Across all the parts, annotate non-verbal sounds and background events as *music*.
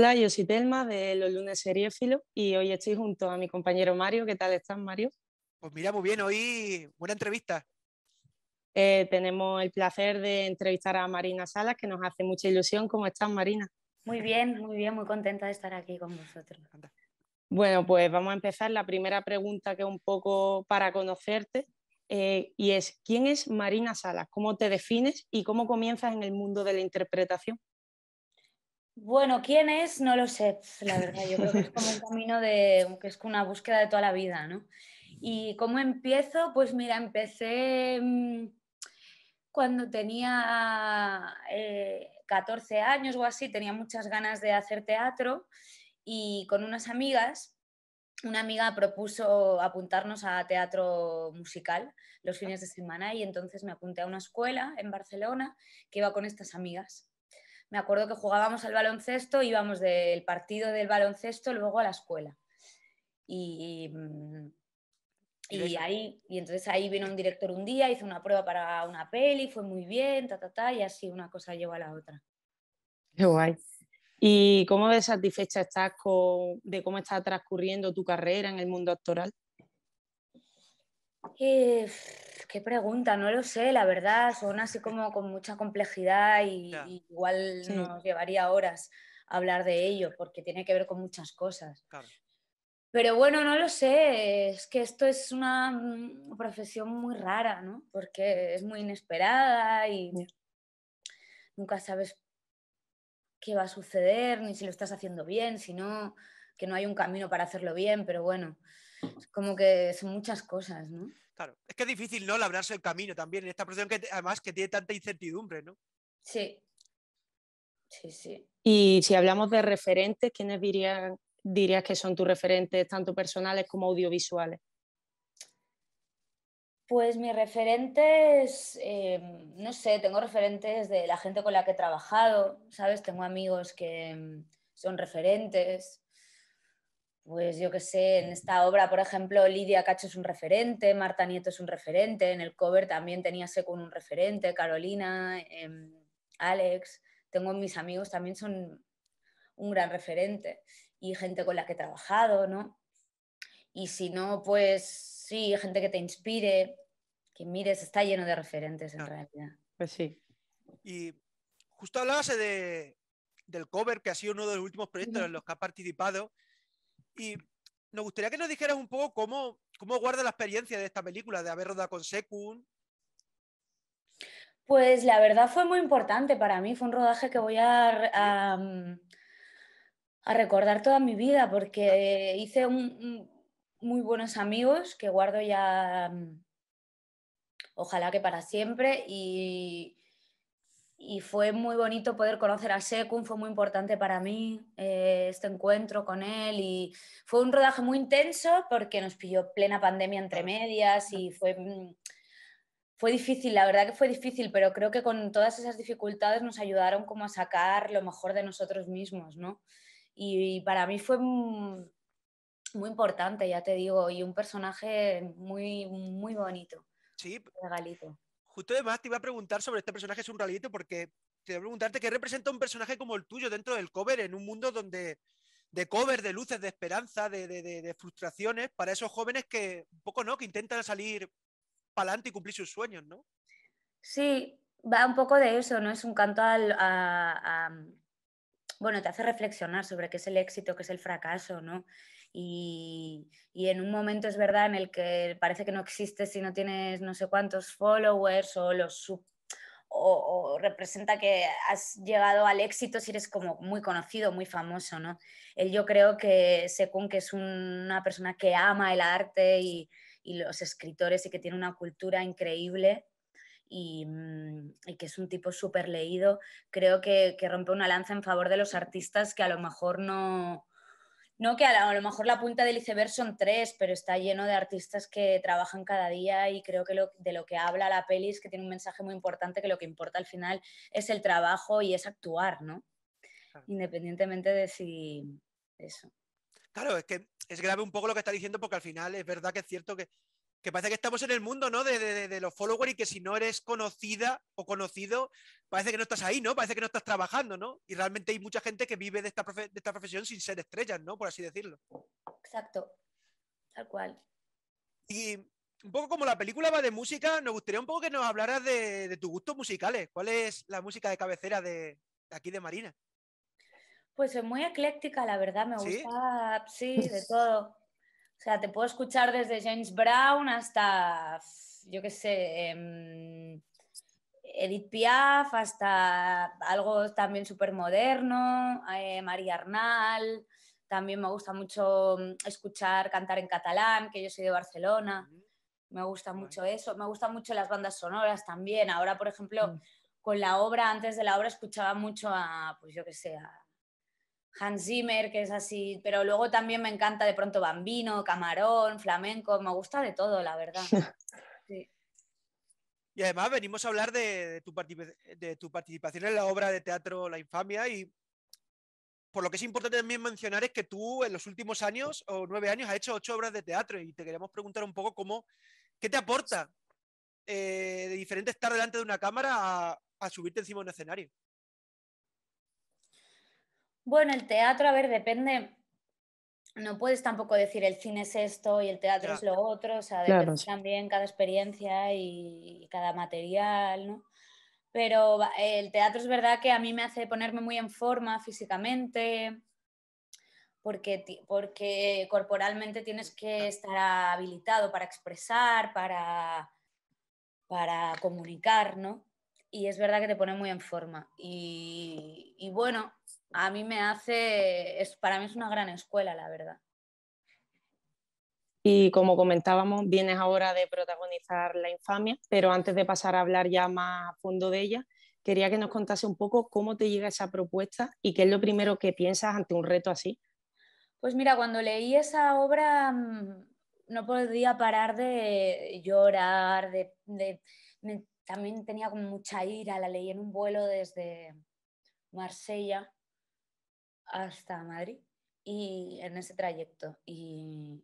Hola, yo soy Telma de Los Lunes Seriéfilo y hoy estoy junto a mi compañero Mario. ¿Qué tal estás, Mario? Pues mira, muy bien, hoy buena entrevista. Eh, tenemos el placer de entrevistar a Marina Salas, que nos hace mucha ilusión. ¿Cómo estás, Marina? Muy bien, muy bien, muy contenta de estar aquí con vosotros. Bueno, pues vamos a empezar. La primera pregunta que es un poco para conocerte eh, y es, ¿quién es Marina Salas? ¿Cómo te defines y cómo comienzas en el mundo de la interpretación? Bueno, ¿quién es? No lo sé, la verdad. Yo creo que es como un *laughs* camino de, que es una búsqueda de toda la vida, ¿no? ¿Y cómo empiezo? Pues mira, empecé mm, cuando tenía 14 eh, años o así, tenía muchas ganas de hacer teatro y con unas amigas, una amiga propuso apuntarnos a teatro musical los fines de semana y entonces me apunté a una escuela en Barcelona que iba con estas amigas me acuerdo que jugábamos al baloncesto, íbamos del partido del baloncesto luego a la escuela. Y, y, ahí, y entonces ahí vino un director un día, hizo una prueba para una peli, fue muy bien, ta, ta, ta, y así una cosa llevó a la otra. Qué guay. ¿Y cómo de satisfecha estás con, de cómo está transcurriendo tu carrera en el mundo actoral? Eh, qué pregunta, no lo sé, la verdad, son así como con mucha complejidad y, igual nos llevaría horas hablar de ello porque tiene que ver con muchas cosas. Pero bueno, no lo sé, es que esto es una mm, profesión muy rara, ¿no? Porque es muy inesperada y nunca sabes qué va a suceder, ni si lo estás haciendo bien, si no, que no hay un camino para hacerlo bien, pero bueno, es como que son muchas cosas, ¿no? Claro, es que es difícil, ¿no? Labrarse el camino también en esta profesión que además que tiene tanta incertidumbre, ¿no? Sí. Sí, sí. Y si hablamos de referentes, ¿quiénes dirías, dirías que son tus referentes, tanto personales como audiovisuales? Pues mis referentes, em, no sé, tengo referentes de la gente con la que he trabajado, ¿sabes? Tengo amigos que em, son referentes. Pues yo qué sé, en esta obra, por ejemplo, Lidia Cacho es un referente, Marta Nieto es un referente, en el cover también tenía Secun un referente, Carolina, em, Alex, tengo mis amigos también son un gran referente y gente con la que he trabajado, ¿no? Y si no, pues sí, gente que te inspire, que mires, está lleno de referentes en realidad. Pues sí. Y justo hablabas de, del cover, que ha sido uno de los últimos proyectos en los que ha participado. Y nos gustaría que nos dijeras un poco cómo, cómo guarda la experiencia de esta película, de haber rodado con Sekun. Pues la verdad fue muy importante para mí, fue un rodaje que voy a, a, recordar toda mi vida porque hice muy buenos amigos que guardo ya, ojalá que para siempre, y, y fue muy bonito poder conocer a Sekun, fue muy importante para mí eh, este encuentro con él y fue un rodaje muy intenso porque nos pilló plena pandemia entre medias y fue, mm, fue difícil, la verdad que fue difícil, pero creo que con todas esas dificultades nos ayudaron como a sacar lo mejor de nosotros mismos, ¿no? Y, para mí fue muy importante, ya te digo, y un personaje muy, muy bonito. Sí. Regalito justo además te iba a preguntar sobre este personaje, es un realito, porque te iba a preguntarte qué representa un personaje como el tuyo dentro del cover, en un mundo donde de cover, de luces, de esperanza, de, frustraciones, para esos jóvenes que un poco, ¿no? Que intentan salir para adelante y cumplir sus sueños, ¿no? Sí, va un poco de eso, ¿no? Es un canto al, a, bueno, te hace reflexionar sobre qué es el éxito, qué es el fracaso, ¿no? Y, en un momento es verdad en el que parece que no existes si no tienes no sé cuántos followers o los o, representa que has llegado al éxito si eres como muy conocido, muy famoso, ¿no? Él yo creo que Sekun, que es una persona que ama el arte y, los escritores y que tiene una cultura increíble y, mm, que es un tipo súper leído, creo que, que rompe una lanza en favor de los artistas que a lo mejor no, no, que a lo, mejor la punta del iceberg son tres, pero está lleno de artistas que trabajan cada día y creo que de lo que habla la peli es que tiene un mensaje muy importante, que lo que importa al final es el trabajo y es actuar, ¿no? Independientemente de si eso. Claro, es que es grave un poco lo que está diciendo porque al final es verdad que es cierto que que parece que estamos en el mundo, ¿no? De, los followers y que si no eres conocida o conocido, parece que no estás ahí, ¿no? Parece que no estás trabajando, ¿no? Y realmente hay mucha gente que vive de esta, de esta profesión sin ser estrellas, ¿no? Por así decirlo. Exacto, tal cual. Y un poco como la película va de música, nos gustaría un poco que nos hablaras de, tus gustos musicales. ¿Cuál es la música de cabecera de, aquí de Marina? Pues es muy ecléctica, la verdad, me gusta, sí, de *laughs* todo. O sea, te puedo escuchar desde James Brown hasta, yo qué sé, em, Edith Piaf, hasta algo también súper moderno, eh, María Arnal. También me gusta mucho mm, escuchar cantar en catalán, que yo soy de Barcelona. Me gusta mucho eso. Me gustan mucho las bandas sonoras también. Ahora, por ejemplo, mm. con la obra, antes de la obra, escuchaba mucho a, pues yo qué sé, a Hans Zimmer, que es así, pero luego también me encanta de pronto Bambino, Camarón, Flamenco, me gusta de todo, la verdad. *laughs* Y además venimos a hablar de, tu de, tu participación en la obra de teatro La Infamia y por lo que es importante también mencionar es que tú en los últimos años o nueve años has hecho ocho obras de teatro y te queríamos preguntar un poco cómo, qué te aporta eh, de diferente estar delante de una cámara a subirte encima de un escenario. Bueno, el teatro, a ver, depende. No puedes tampoco decir el cine es esto y el teatro es lo otro, o sea, depende también cada experiencia y cada material, ¿no? Pero el teatro es verdad que a mí me hace ponerme muy en forma físicamente, porque, porque corporalmente tienes que estar habilitado para expresar, para, para comunicar, ¿no? Y es verdad que te pone muy en forma. Y, y bueno, a mí me hace, es, para mí es una gran escuela, la verdad. Y como comentábamos, vienes ahora de protagonizar La Infamia, pero antes de pasar a hablar ya más a fondo de ella, quería que nos contase un poco cómo te llega esa propuesta y qué es lo primero que piensas ante un reto así. Pues mira, cuando leí esa obra mm, no podía parar de llorar, de, también tenía como mucha ira, la leí en un vuelo desde Marsella hasta Madrid y en ese trayecto. Y,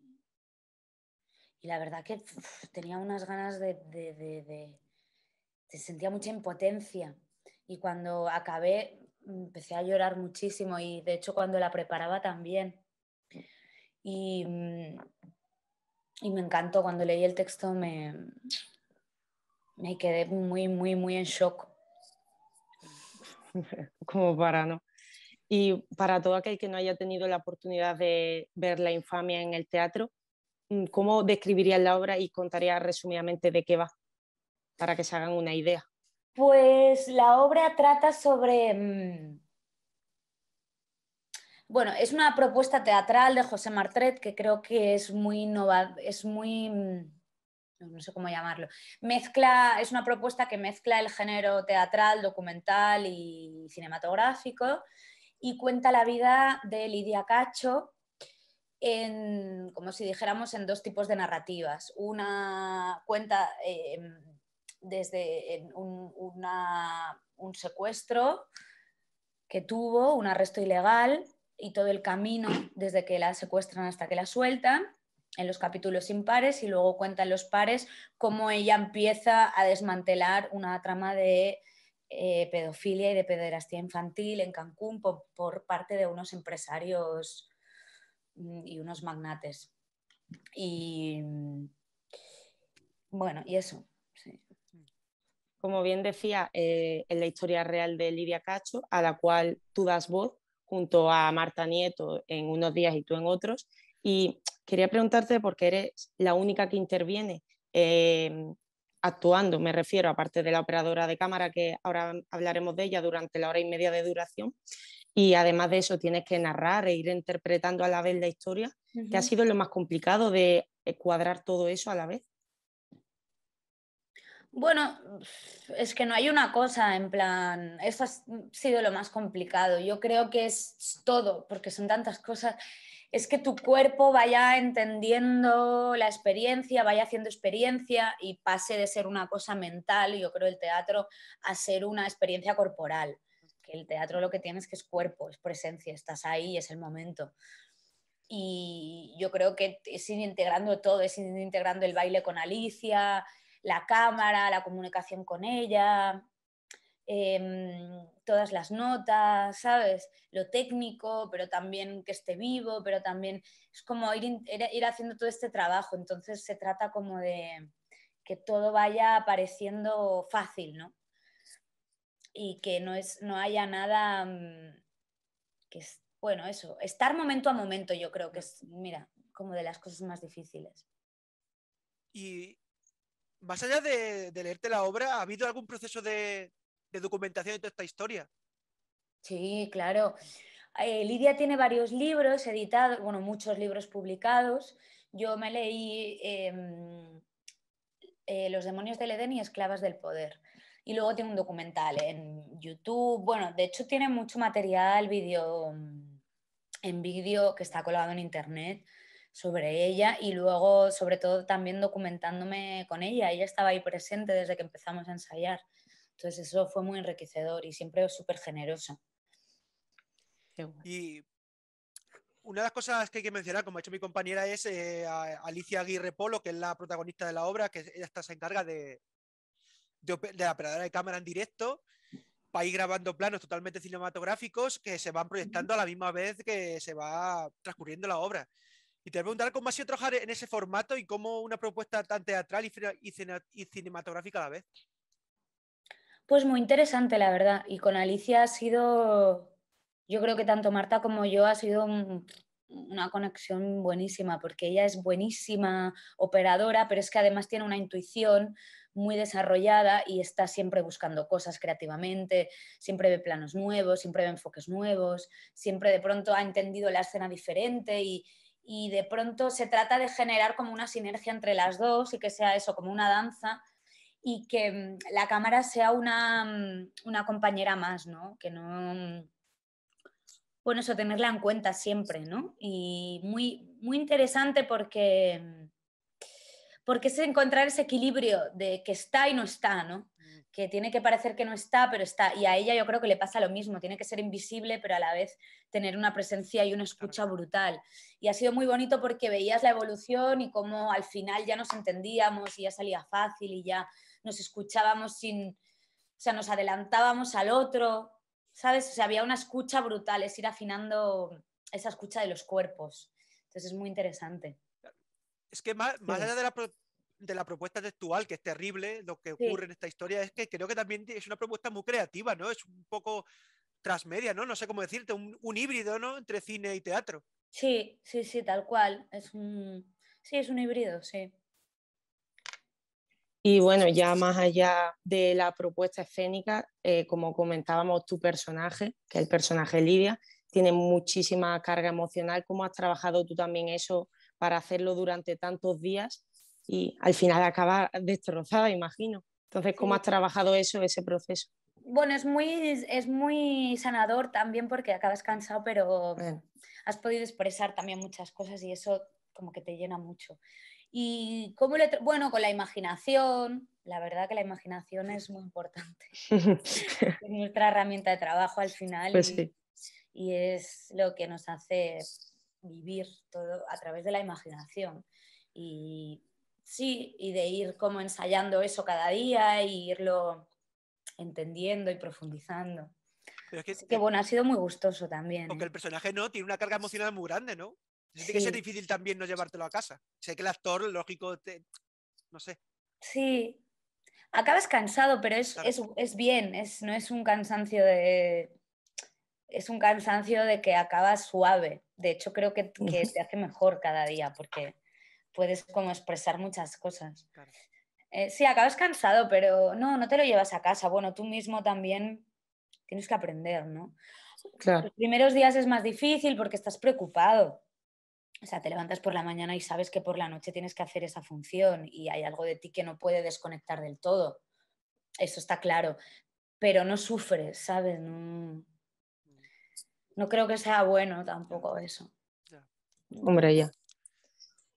y la verdad que tenía unas ganas de, de, de, sentía mucha impotencia. Y cuando acabé empecé a llorar muchísimo y de hecho cuando la preparaba también. Y, y me encantó, cuando leí el texto me, me quedé muy, muy, muy en shock. *laughs* Como para no. Y para todo aquel que no haya tenido la oportunidad de ver la infamia en el teatro, mm, ¿cómo describirías la obra y contarías resumidamente de qué va? Para que se hagan una idea. Pues la obra trata sobre... Mm, bueno, es una propuesta teatral de José Martret que creo que es muy innovadora, es muy... Mm, no sé cómo llamarlo. Mezcla, es una propuesta que mezcla el género teatral, documental y cinematográfico y cuenta la vida de Lidia Cacho en, como si dijéramos, en dos tipos de narrativas. Una cuenta em, desde un, un secuestro que tuvo, un arresto ilegal y todo el camino desde que la secuestran hasta que la sueltan en los capítulos impares y luego cuenta en los pares cómo ella empieza a desmantelar una trama de eh, pedofilia y de pederastía infantil en Cancún por, parte de unos empresarios mm, y unos magnates. Y mm, bueno, y eso. Como bien decía, eh, en la historia real de Lidia Cacho, a la cual tú das voz junto a Marta Nieto en unos días y tú en otros. Y quería preguntarte, porque eres la única que interviene eh, actuando, me refiero, aparte de la operadora de cámara, que ahora hablaremos de ella durante la hora y media de duración. Y además de eso, tienes que narrar e ir interpretando a la vez la historia, que ha sido lo más complicado de eh, cuadrar todo eso a la vez. Bueno, es que no hay una cosa en plan, eso ha sido lo más complicado. Yo creo que es todo, porque son tantas cosas es que tu cuerpo vaya entendiendo la experiencia, vaya haciendo experiencia y pase de ser una cosa mental, yo creo, el teatro, a ser una experiencia corporal. Que el teatro lo que tienes que es cuerpo, es presencia, estás ahí, es el momento. y yo creo que es ir integrando todo, es ir integrando el baile con Alicia, la cámara, la comunicación con ella, em, todas las notas, ¿sabes? Lo técnico, pero también que esté vivo, pero también es como ir, ir haciendo todo este trabajo. Entonces se trata como de que todo vaya apareciendo fácil, ¿no? Y que no, es, no haya nada mm, que es, bueno, eso, estar momento a momento yo creo que es, mira, como de las cosas más difíciles. Y más allá de, leerte la obra, ¿ha habido algún proceso de, documentación de toda esta historia? Sí, claro. Eh, Lidia tiene varios libros editados, bueno, muchos libros publicados. Yo me leí em, eh, Los demonios del Edén y Esclavas del Poder. Y luego tiene un documental en YouTube. Bueno, de hecho tiene mucho material vídeo en vídeo que está colgado en internet sobre ella y luego sobre todo también documentándome con ella. Ella estaba ahí presente desde que empezamos a ensayar. Entonces eso fue muy enriquecedor y siempre súper generosa. Y una de las cosas que hay que mencionar, como ha hecho mi compañera, es eh, Alicia Aguirre Polo, que es la protagonista de la obra, que ella está, se encarga de, de, de la operadora de cámara en directo para ir grabando planos totalmente cinematográficos que se van proyectando a la misma vez que se va transcurriendo la obra. Y te voy a preguntar cómo ha sido trabajar en ese formato y cómo una propuesta tan teatral y, cinematográfica a la vez. Pues muy interesante, la verdad. Y con Alicia ha sido, yo creo que tanto Marta como yo ha sido una conexión buenísima, porque ella es buenísima operadora, pero es que además tiene una intuición muy desarrollada y está siempre buscando cosas creativamente, siempre ve planos nuevos, siempre ve enfoques nuevos, siempre de pronto ha entendido la escena diferente y, y de pronto se trata de generar como una sinergia entre las dos y que sea eso, como una danza y que mm, la cámara sea una, mm, una compañera más, ¿no? Que no... Mm, bueno, eso, tenerla en cuenta siempre, ¿no? Y muy, muy interesante porque, porque es encontrar ese equilibrio de que está y no está, ¿no? que tiene que parecer que no está, pero está. Y a ella yo creo que le pasa lo mismo, tiene que ser invisible, pero a la vez tener una presencia y una escucha brutal. Y ha sido muy bonito porque veías la evolución y cómo al final ya nos entendíamos y ya salía fácil y ya nos escuchábamos sin, o sea, nos adelantábamos al otro, ¿sabes? O sea, había una escucha brutal, es ir afinando esa escucha de los cuerpos. Entonces es muy interesante. Es que más, más allá de la, de la propuesta textual, que es terrible lo que ocurre en esta historia, es que creo que también es una propuesta muy creativa, ¿no? Es un poco transmedia, ¿no? No sé cómo decirte, un, híbrido, ¿no? Entre cine y teatro. Sí, sí, sí, tal cual. Es un... Sí, es un híbrido, sí. Y bueno, ya más allá de la propuesta escénica, eh, como comentábamos, tu personaje, que es el personaje Lidia, tiene muchísima carga emocional. ¿Cómo has trabajado tú también eso para hacerlo durante tantos días y al final acaba destrozada, imagino. Entonces, ¿cómo has trabajado eso, ese proceso? Bueno, es muy, es muy sanador también porque acabas cansado, pero has podido expresar también muchas cosas y eso como que te llena mucho. Y cómo le bueno, con la imaginación, la verdad que la imaginación es muy importante. *laughs* *laughs* es nuestra herramienta de trabajo al final pues y, y es lo que nos hace vivir todo a través de la imaginación. Y Sí, y de ir como ensayando eso cada día e irlo entendiendo y profundizando. Pero es que, bueno, ha sido muy gustoso también. Porque ¿eh? el personaje no tiene una carga emocional muy grande, ¿no? Tiene que ser difícil también no llevártelo a casa. Sé que el actor, lógico, no sé. Sí, acabas cansado, pero es, es, bien, es, no es un cansancio de... Es un cansancio de que acabas suave. De hecho, creo que, que te hace mejor cada día porque puedes como expresar muchas cosas. Eh, sí, acabas cansado, pero no, no te lo llevas a casa. Bueno, tú mismo también tienes que aprender, ¿no? Los primeros días es más difícil porque estás preocupado. O sea, te levantas por la mañana y sabes que por la noche tienes que hacer esa función y hay algo de ti que no puede desconectar del todo. Eso está claro. Pero no sufres, ¿sabes? No, no creo que sea bueno tampoco eso. Hombre, ya.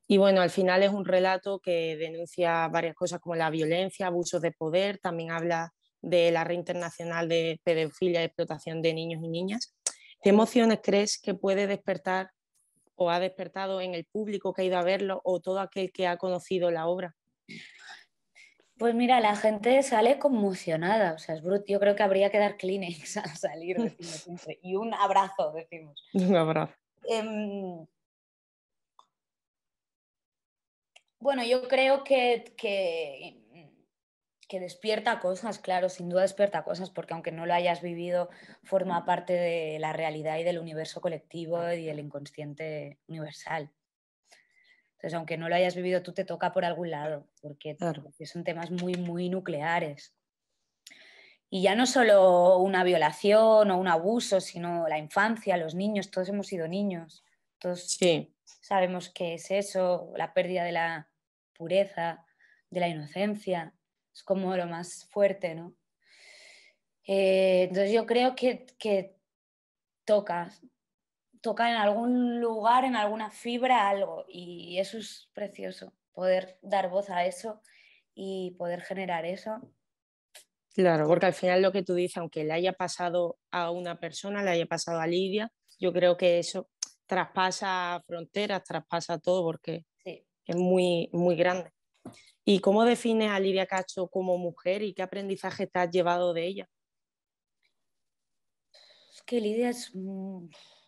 Y bueno, al final es un relato que denuncia varias cosas como la violencia, abusos de poder, también habla de la red internacional de pedofilia y explotación de niños y niñas. ¿Qué emociones crees que puede despertar o ha despertado en el público que ha ido a verlo o todo aquel que ha conocido la obra? Pues mira, la gente sale conmocionada, o sea, es bruto. Yo creo que habría que dar Kleenex al salir, *laughs* decimos siempre. Y un abrazo, decimos. Un abrazo. Em, bueno, yo creo que, que, que, despierta cosas, claro, sin duda despierta cosas, porque aunque no lo hayas vivido, forma parte de la realidad y del universo colectivo y del inconsciente universal. Entonces, aunque no lo hayas vivido, tú te toca por algún lado, porque, son temas muy, muy nucleares. Y ya no solo una violación o un abuso, sino la infancia, los niños, todos hemos sido niños, todos sí. sabemos qué es eso, la pérdida de la pureza, de la inocencia, es como lo más fuerte, ¿no? Eh, entonces yo creo que, que toca, toca en algún lugar, en alguna fibra algo, y eso es precioso, poder dar voz a eso y poder generar eso Claro, porque al final lo que tú dices, aunque le haya pasado a una persona, le haya pasado a Lidia, yo creo que eso traspasa fronteras, traspasa todo, porque es muy, muy grande. ¿Y cómo defines a Lidia Cacho como mujer y qué aprendizaje te has llevado de ella? Es que Lidia es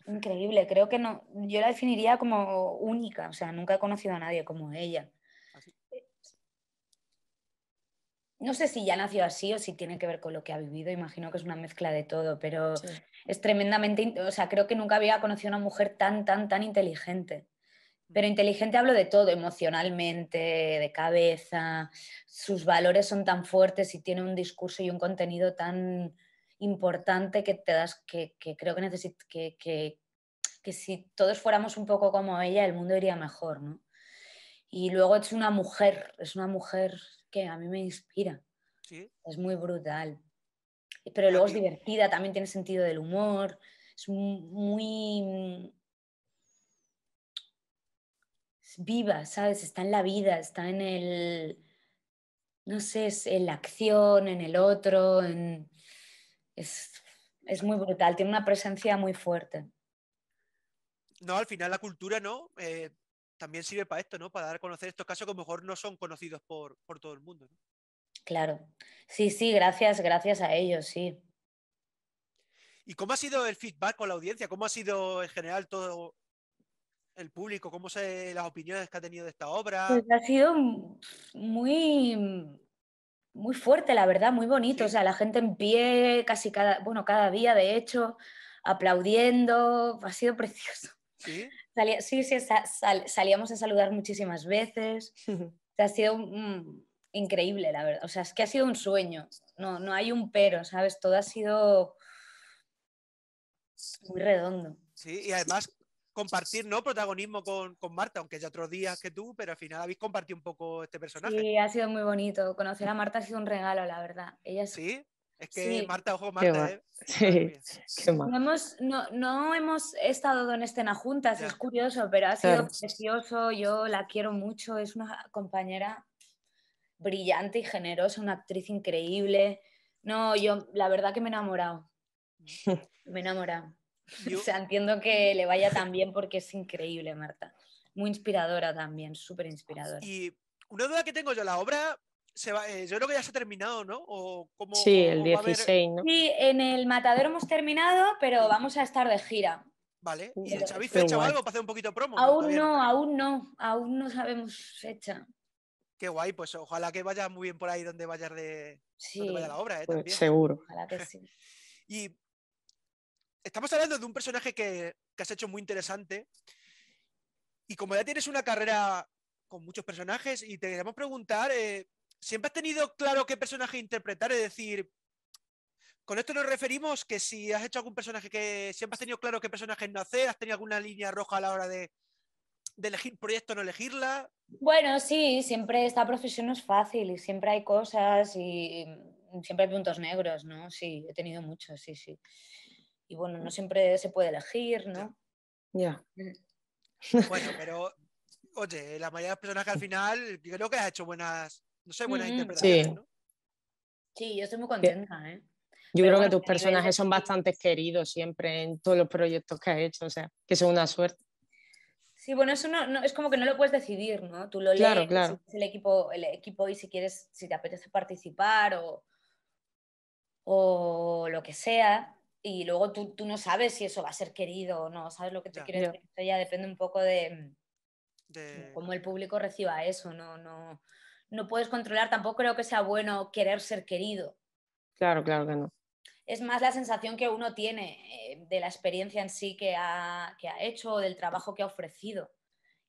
increíble, creo que no, yo la definiría como única, o sea, nunca he conocido a nadie como ella. no sé si ya nació así o si tiene que ver con lo que ha vivido, imagino que es una mezcla de todo, pero es tremendamente, o sea, creo que nunca había conocido a una mujer tan, tan, tan inteligente. Pero inteligente hablo de todo, emocionalmente, de cabeza, sus valores son tan fuertes y tiene un discurso y un contenido tan importante que te das, que, creo que, que, que, que si todos fuéramos un poco como ella, el mundo iría mejor, ¿no? Y luego es una mujer, es una mujer que a mí me inspira. Es muy brutal. Pero luego es divertida, también tiene sentido del humor, es muy... viva, ¿sabes? Está en la vida, está en el... No sé, es en la acción, en el otro, es, muy brutal, tiene una presencia muy fuerte. No, al final la cultura, ¿no? Eh, también sirve para esto, ¿no? Para dar a conocer estos casos que a lo mejor no son conocidos por, todo el mundo. Claro. Sí, sí, gracias, gracias a ellos, sí. ¿Y cómo ha sido el feedback con la audiencia? ¿Cómo ha sido en general todo el público? ¿Cómo se las opiniones que ha tenido de esta obra? Pues ha sido muy muy fuerte, la verdad, muy bonito. O sea, la gente en pie, casi cada, bueno, cada día, de hecho, aplaudiendo. Ha sido precioso. Sí. sí, sí, salíamos a saludar muchísimas veces. *laughs* ha sido increíble, la verdad. O sea, es que ha sido un sueño. No, no hay un pero, ¿sabes? Todo ha sido muy redondo. Sí, y además compartir, ¿no? Protagonismo con, Marta, aunque ya otros días que tú, pero al final habéis compartido un poco este personaje. Sí, ha sido muy bonito. Conocer a Marta ha sido un regalo, la verdad. Ella Sí, es que Marta, ojo, Marta, ¿eh? Sí, qué no, hemos, no, no, hemos estado en escena juntas, es curioso, pero ha sido precioso. Yo la quiero mucho, es una compañera brillante y generosa, una actriz increíble. No, yo la verdad que me he enamorado. Me he enamorado. O sea, entiendo que le vaya tan bien porque es increíble, Marta. Muy inspiradora también, súper inspiradora. Y una duda que tengo yo, la obra se va, eh, yo creo que ya se ha terminado, ¿no? ¿O sí, el 16, ¿no? Sí, en el Matadero hemos terminado, pero vamos a estar de gira. Vale. ¿Y habéis fecha o algo para hacer un poquito de promo? Aún no, aún no, aún no sabemos fecha. Qué guay, pues ojalá que vaya muy bien por ahí donde vayas de donde vaya la obra, ¿eh? Pues seguro. Ojalá que sí. *laughs* y estamos hablando de un personaje que, has hecho muy interesante. Y como ya tienes una carrera con muchos personajes, y te queremos preguntar, eh, ¿siempre has tenido claro qué personaje interpretar? Es decir, con esto nos referimos que si has hecho algún personaje que siempre has tenido claro qué personaje no hacer, has tenido alguna línea roja a la hora de, de elegir proyecto o no elegirla. Bueno, sí, siempre esta profesión no es fácil y siempre hay cosas y siempre hay puntos negros, ¿no? Sí, he tenido muchos, sí, sí. Y bueno, no siempre se puede elegir, ¿no? Ya. Mm. Bueno, pero, oye, la mayoría de los personajes al final, creo que has hecho buenas, no sé, buenas interpretaciones, sí. ¿no? Sí, yo estoy muy contenta, ¿eh? Yo creo que tus personajes son bastante queridos siempre en todos los proyectos que has hecho, o sea, que son una suerte. Sí, bueno, eso no, no- es como que no lo puedes decidir, ¿no? Tú lo Claro, lees, claro. si es el equipo, el equipo y si quieres, si te apetece participar o, o lo que sea, y luego tú, tú no sabes si eso va a ser querido o no, ¿sabes lo que te Ya. quiero Ya. decir? Eso ya depende un poco de De- cómo el público reciba eso, no, no, no puedes controlar, tampoco creo que sea bueno querer ser querido. Claro, claro que no. es más la sensación que uno tiene eh, de la experiencia en sí que ha, que ha hecho o del trabajo que ha ofrecido.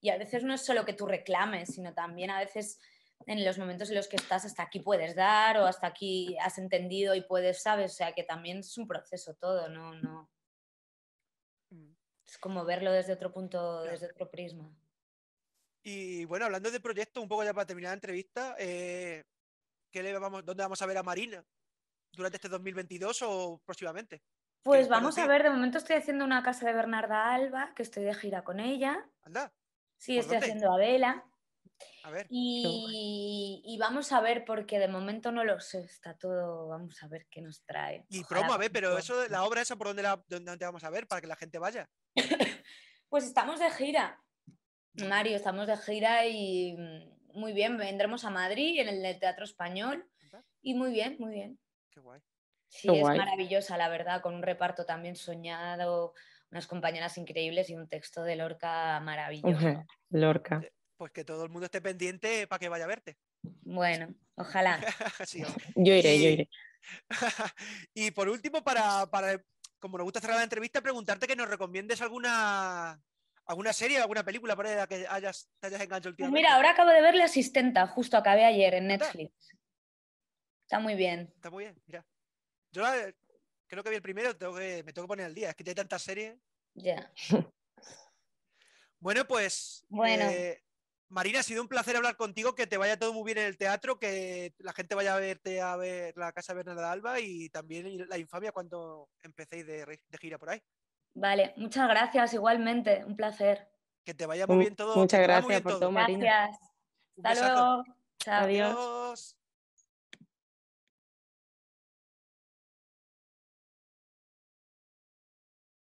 Y a veces no es solo que tú reclames, sino también a veces en los momentos en los que estás hasta aquí puedes dar o hasta aquí has entendido y puedes, ¿sabes? O sea que también es un proceso todo, no, no. Mm. Es como verlo desde otro punto, desde otro prisma. Y bueno, hablando de proyectos, un poco ya para terminar la entrevista, eh, ¿qué le vamos, ¿dónde vamos a ver a Marina? ¿Durante este 2022 o próximamente? Pues ¿Quieres vamos a ver, de momento estoy haciendo una casa de Bernarda Alba, que estoy de gira con ella. Anda, Sí, ¿Por estoy dónde? haciendo a Vela. A ver. Y, y vamos a ver, porque de momento no lo sé, está todo, vamos a ver qué nos trae. Y Ojalá promo, a ver, pero eso, la obra esa, ¿por dónde la dónde dónde vamos a ver? Para que la gente vaya. *laughs* Pues estamos de gira, Mario, estamos de gira y mm, muy bien, vendremos a Madrid en el Teatro Español y muy bien, muy bien. Qué guay. Sí, Qué es guay. maravillosa, la verdad, con un reparto también soñado, unas compañeras increíbles y un texto de Lorca maravilloso. Lorca. Pues que todo el mundo esté pendiente para que vaya a verte. Bueno, ojalá. *laughs* Sí. Yo iré, yo iré. *laughs* y por último, para, para, como nos gusta cerrar la entrevista, preguntarte que nos recomiendes alguna alguna serie, alguna película por ahí a la que hayas, te hayas enganchado Pues últimamente. mira, ahora acabo de ver La Asistenta, justo acabé ayer en. Netflix. Está muy bien. Está muy bien, mira. Yo la- creo que vi el primero, tengo que, me tengo que poner al día. Es que hay tantas series. Ya. *laughs* Bueno, pues. Bueno. eh, Marina, ha sido un placer hablar contigo, que te vaya todo muy bien en el teatro, que la gente vaya a verte a ver la Casa Bernarda Alba y también la infamia cuando empecéis de, gira por ahí. Vale, muchas gracias, igualmente. Un placer. Que te vaya muy bien todo. muchas gracias por todo. Marina. Gracias. Un Hasta besazo. luego. Chao. Adiós.